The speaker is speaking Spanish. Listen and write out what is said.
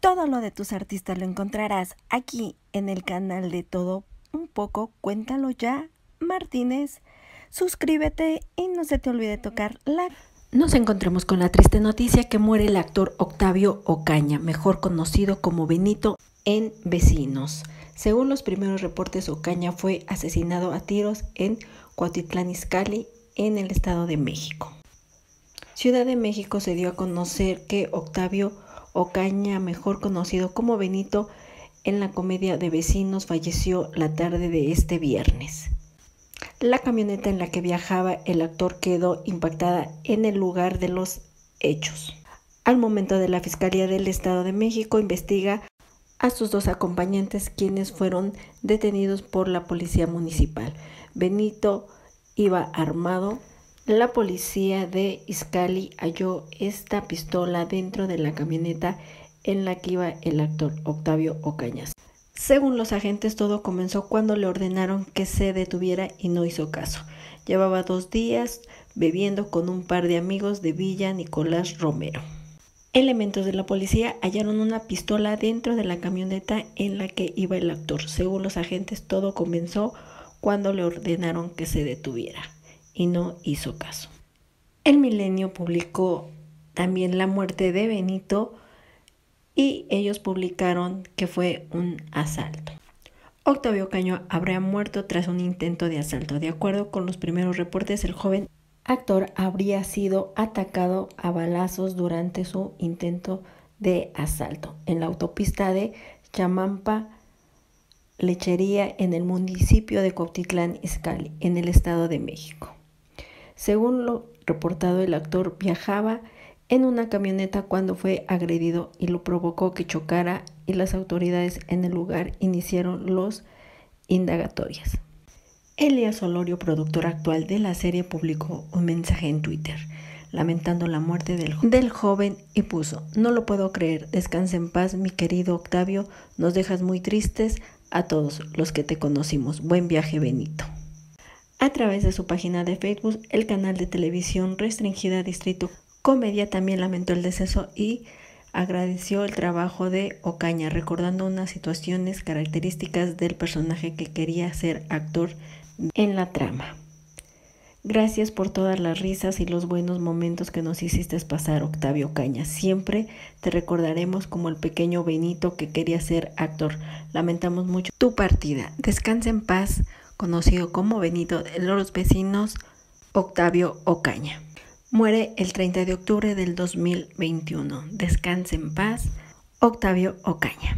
Todo lo de tus artistas lo encontrarás aquí en el canal de Todo Un poco. Cuéntalo ya, Martínez. Suscríbete y no se te olvide tocar la... Nos encontramos con la triste noticia que muere el actor Octavio Ocaña, mejor conocido como Benito en Vecinos. Según los primeros reportes, Ocaña fue asesinado a tiros en Cuautitlán Izcalli, en el Estado de México. Ciudad de México se dio a conocer que Octavio Ocaña, mejor conocido como Benito, en la comedia de vecinos falleció la tarde de este viernes. La camioneta en la que viajaba el actor quedó impactada en el lugar de los hechos. Al momento de la Fiscalía del Estado de México investiga a sus dos acompañantes quienes fueron detenidos por la policía municipal. Benito iba armado la policía de Iscali halló esta pistola dentro de la camioneta en la que iba el actor Octavio Ocañas. Según los agentes, todo comenzó cuando le ordenaron que se detuviera y no hizo caso. Llevaba dos días bebiendo con un par de amigos de Villa Nicolás Romero. Elementos de la policía hallaron una pistola dentro de la camioneta en la que iba el actor. Según los agentes, todo comenzó cuando le ordenaron que se detuviera y no hizo caso. El Milenio publicó también la muerte de Benito y ellos publicaron que fue un asalto. Octavio Caño habría muerto tras un intento de asalto. De acuerdo con los primeros reportes, el joven actor habría sido atacado a balazos durante su intento de asalto en la autopista de Chamampa, Lechería, en el municipio de Cuautitlán Izcalli, en el Estado de México. Según lo reportado, el actor viajaba en una camioneta cuando fue agredido y lo provocó que chocara y las autoridades en el lugar iniciaron los indagatorias. Elías Olorio, productor actual de la serie, publicó un mensaje en Twitter lamentando la muerte del, del, joven y puso, no lo puedo creer, descansa en paz mi querido Octavio, nos dejas muy tristes a todos los que te conocimos. Buen viaje Benito. A través de su página de Facebook, el canal de televisión restringida Distrito Comedia también lamentó el deceso y agradeció el trabajo de Ocaña, recordando unas situaciones características del personaje que quería ser actor en la trama. Gracias por todas las risas y los buenos momentos que nos hiciste pasar, Octavio Ocaña. Siempre te recordaremos como el pequeño Benito que quería ser actor. Lamentamos mucho tu partida. Descansa en paz conocido como Benito de los vecinos Octavio Ocaña. Muere el 30 de octubre del 2021. Descanse en paz, Octavio Ocaña.